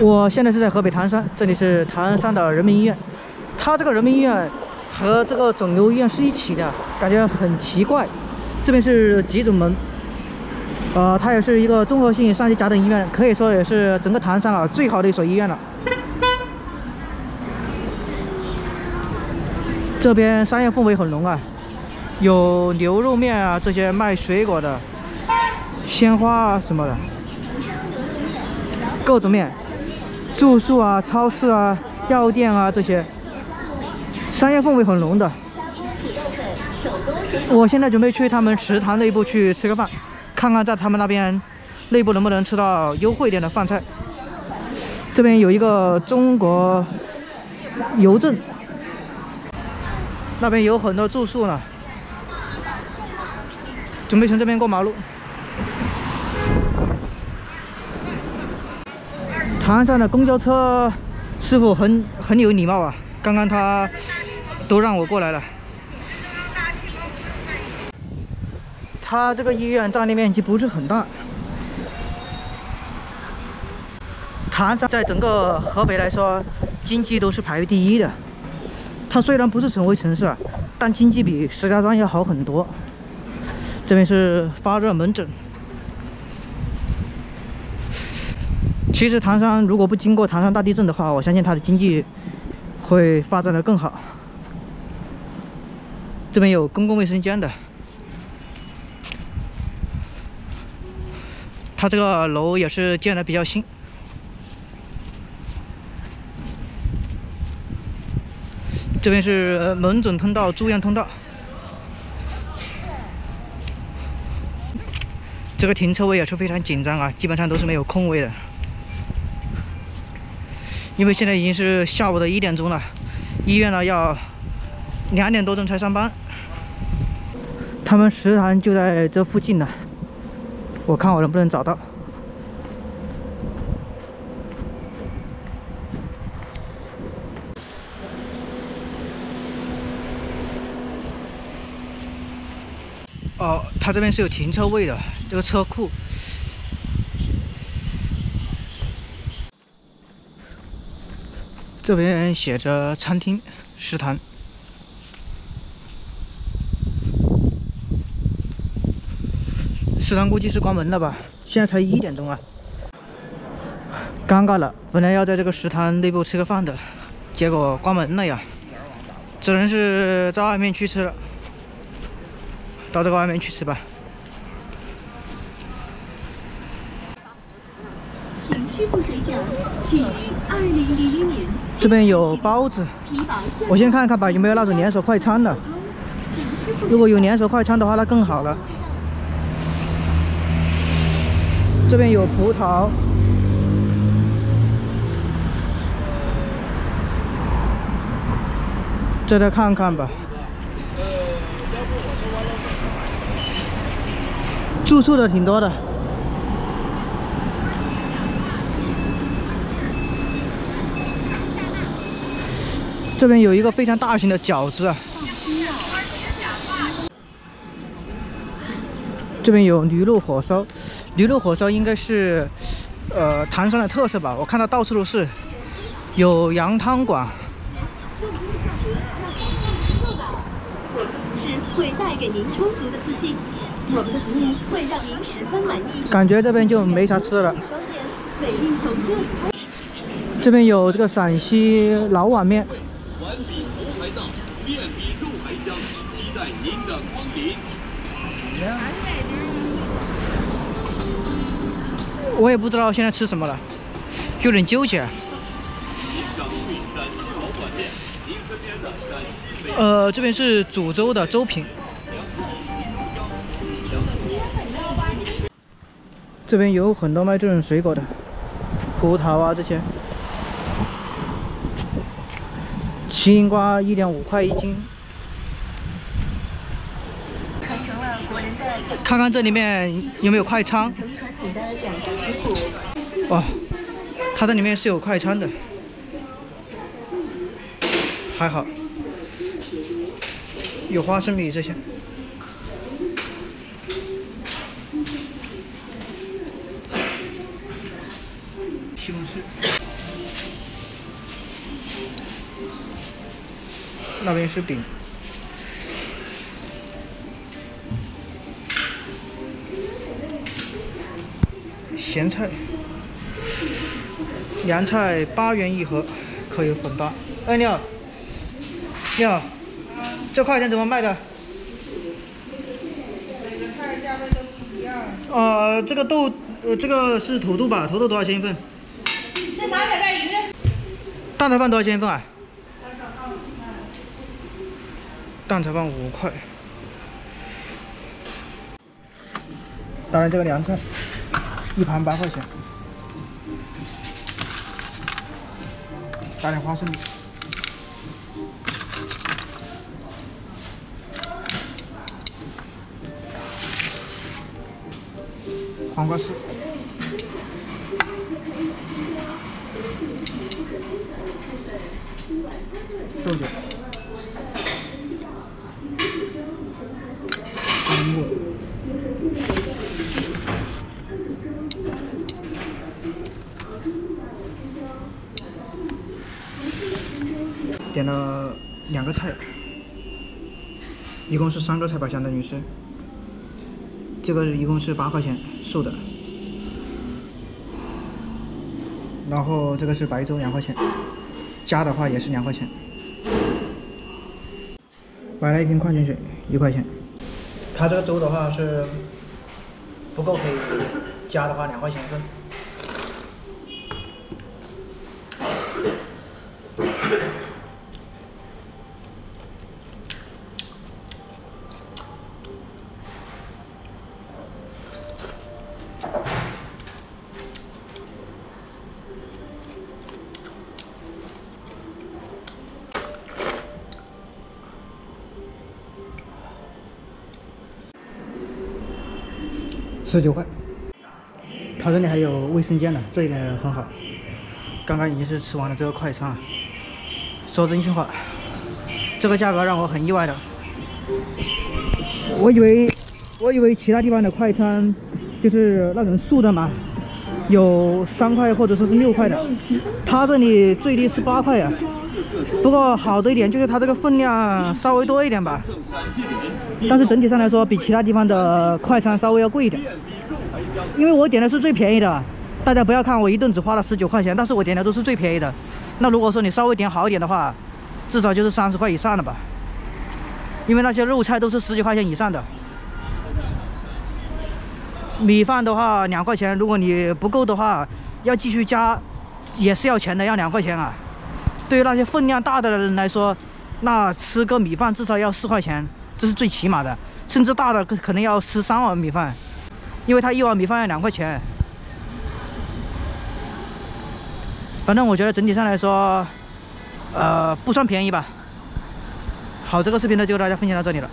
我现在是在河北唐山，这里是唐山的人民医院。它这个人民医院和这个肿瘤医院是一起的，感觉很奇怪。这边是急诊门，呃，它也是一个综合性上级甲等医院，可以说也是整个唐山啊最好的一所医院了。这边商业氛围很浓啊，有牛肉面啊，这些卖水果的，鲜花啊什么的，各种面。住宿啊，超市啊，药店啊，这些商业氛围很浓的。我现在准备去他们食堂内部去吃个饭，看看在他们那边内部能不能吃到优惠点的饭菜。这边有一个中国邮政，那边有很多住宿呢。准备从这边过马路。唐山的公交车师傅很很有礼貌啊，刚刚他都让我过来了。他这个医院占地面积不是很大，唐山在整个河北来说，经济都是排第一的。它虽然不是省会城市啊，但经济比石家庄要好很多。这边是发热门诊。其实唐山如果不经过唐山大地震的话，我相信它的经济会发展的更好。这边有公共卫生间的，它这个楼也是建的比较新。这边是门诊通道、住院通道。这个停车位也是非常紧张啊，基本上都是没有空位的。因为现在已经是下午的一点钟了，医院呢要两点多钟才上班。他们食堂就在这附近呢，我看我能不能找到。哦，他这边是有停车位的，这个车库。这边写着餐厅、食堂，食堂估计是关门了吧？现在才一点钟啊，尴尬了。本来要在这个食堂内部吃个饭的，结果关门了呀，只能是在外面去吃了。到这个外面去吃吧。师傅水饺始于二零零一年。这边有包子，我先看看吧，有没有那种连锁快餐的。如果有连锁快餐的话，那更好了。这边有葡萄，再来看看吧。住宿的挺多的。这边有一个非常大型的饺子，这边有驴肉火烧，驴肉火烧应该是呃唐山的特色吧？我看到到处都是，有羊汤馆，会带给您充足的自信，我们的服务会让您十分满意。感觉这边就没啥吃的了。这边有这个陕西老碗。面我也不知道现在吃什么了，有点纠结。呃，这边是煮粥的粥品。这边有很多卖这种水果的，葡萄啊这些。青瓜一点五块一斤。看看这里面有没有快餐。哇，它这里面是有快餐的，还好，有花生米这些。西红柿。那边是饼。咸菜，凉菜八元一盒，可以混搭。哎，你好，你好，这块钱怎么卖的？每个菜价位都不一样。呃，这个豆，呃，这个是土豆吧？土豆多少钱一份？再拿点带鱼。蛋炒饭多少钱一份啊？蛋炒饭五块。当然，这个凉菜。一盘八块钱，加点花生。米，黄瓜丝，豆角，苹果。点了两个菜，一共是三个菜吧，相当于是。这个一共是八块钱，素的。然后这个是白粥，两块钱，加的话也是两块钱。买了一瓶矿泉水，一块钱。它这个粥的话是不够可以加的话两块钱一份。十九块，它这里还有卫生间呢，这一点很好。刚刚已经是吃完了这个快餐，说真心话，这个价格让我很意外的。我以为，我以为其他地方的快餐就是那种素的嘛，有三块或者说是六块的，它这里最低是八块呀。不过好的一点就是它这个分量稍微多一点吧，但是整体上来说比其他地方的快餐稍微要贵一点。因为我点的是最便宜的，大家不要看我一顿只花了十九块钱，但是我点的都是最便宜的。那如果说你稍微点好一点的话，至少就是三十块以上了吧。因为那些肉菜都是十几块钱以上的。米饭的话两块钱，如果你不够的话，要继续加，也是要钱的，要两块钱啊。对于那些分量大的人来说，那吃个米饭至少要四块钱，这是最起码的，甚至大的可可能要吃三碗米饭，因为他一碗米饭要两块钱。反正我觉得整体上来说，呃，不算便宜吧。好，这个视频呢就和大家分享到这里了。